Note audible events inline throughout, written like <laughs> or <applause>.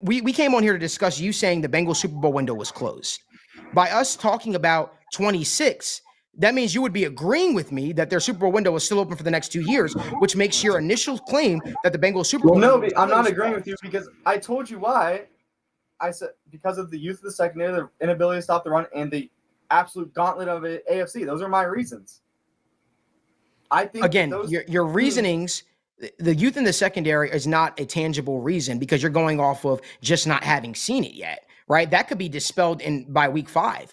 we we came on here to discuss you saying the Bengals Super Bowl window was closed. By us talking about 26, that means you would be agreeing with me that their Super Bowl window is still open for the next two years, which makes your initial claim that the Bengals Super Bowl. Well, no, I'm not agreeing with you because I told you why. I said because of the youth of the secondary, the inability to stop the run, and the absolute gauntlet of AFC. Those are my reasons. I think again, your your hmm. reasonings. The youth in the secondary is not a tangible reason because you're going off of just not having seen it yet, right? That could be dispelled in by week five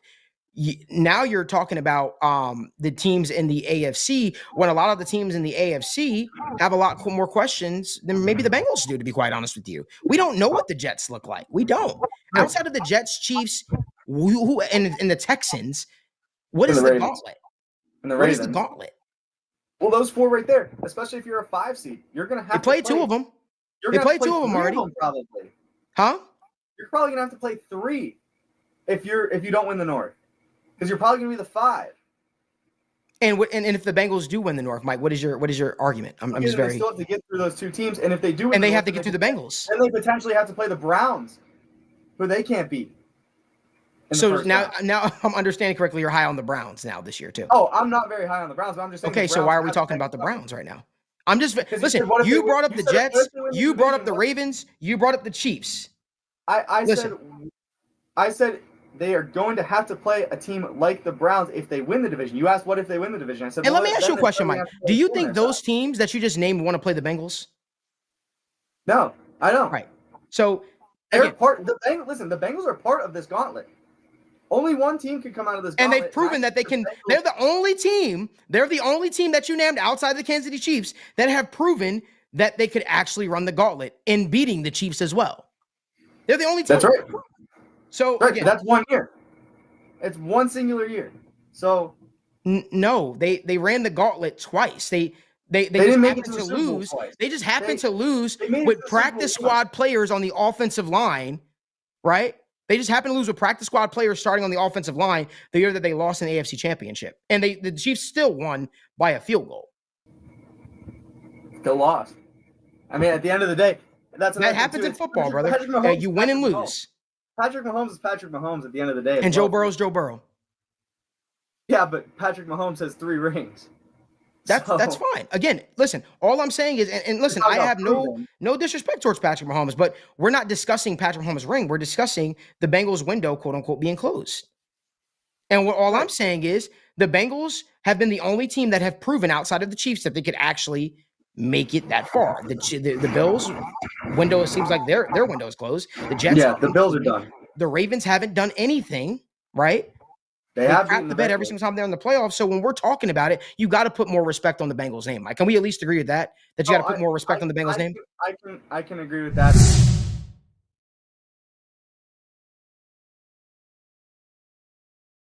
now you're talking about um, the teams in the AFC when a lot of the teams in the AFC have a lot more questions than maybe the Bengals do. To be quite honest with you, we don't know what the Jets look like. We don't. Outside of the Jets, Chiefs, who, who and, and the Texans, what is the, the gauntlet? And the what is the gauntlet? Well, those four right there, especially if you're a five seed, you're gonna have. They play, to play two of them. You're they play, play two of them already. Of them probably. Huh? You're probably gonna have to play three if you're if you don't win the North because you're probably going to be the five. And, and and if the Bengals do win the North, Mike, what is your what is your argument? I'm, I'm just very. They still have to get through those two teams, and if they do, and they have to get through the Bengals, and they potentially have to play the Browns, who they can't beat. So now, round. now <laughs> I'm understanding correctly. You're high on the Browns now this year too. Oh, I'm not very high on the Browns, but I'm just okay. So why are we talking about the Browns right now? I'm just listen. You, you brought up the Jets. You brought up the Ravens. You brought up the Chiefs. I, I said, I said they are going to have to play a team like the Browns if they win the division. You asked what if they win the division. I said, and well, let me ask you a question, Mike. Do you think those teams that you just named want to play the Bengals? No, I don't. Right. So they're again, part. The Bengals. Listen, the Bengals are part of this gauntlet. Only one team can come out of this, and they've proven that they can. They're the only team. They're the only team that you named outside the Kansas City Chiefs that have proven that they could actually run the gauntlet in beating the Chiefs as well. They're the only team. That's right. So right, again, that's one year. It's one singular year. So n- no, they they ran the gauntlet twice. They they they, they just happened to, to lose. They just happened they, to lose with practice squad players on the offensive line, right? They just happened to lose a practice squad player starting on the offensive line the year that they lost in the AFC Championship, and they the Chiefs still won by a field goal. Still lost. I mean, at the end of the day, that's that happens in football, brother. you win and lose. Patrick Mahomes is Patrick Mahomes at the end of the day. And Joe Burrow's Joe Burrow. Yeah, but Patrick Mahomes has three rings. That's so, that's fine. Again, listen. All I'm saying is, and, and listen, I have no no disrespect towards Patrick Mahomes, but we're not discussing Patrick Mahomes' ring. We're discussing the Bengals' window, quote unquote, being closed. And what all right. I'm saying is, the Bengals have been the only team that have proven outside of the Chiefs that they could actually make it that far. The the, the Bills window it seems like their their window is closed. The Jets, yeah, the Bills are done. The Ravens haven't done anything, right? They, they have the, the bed every single time they're in the playoffs. So when we're talking about it, you got to put more respect on the Bengals name. Like, can we at least agree with that? That you got to put more respect I, on the Bengals I, name. I can I can agree with that.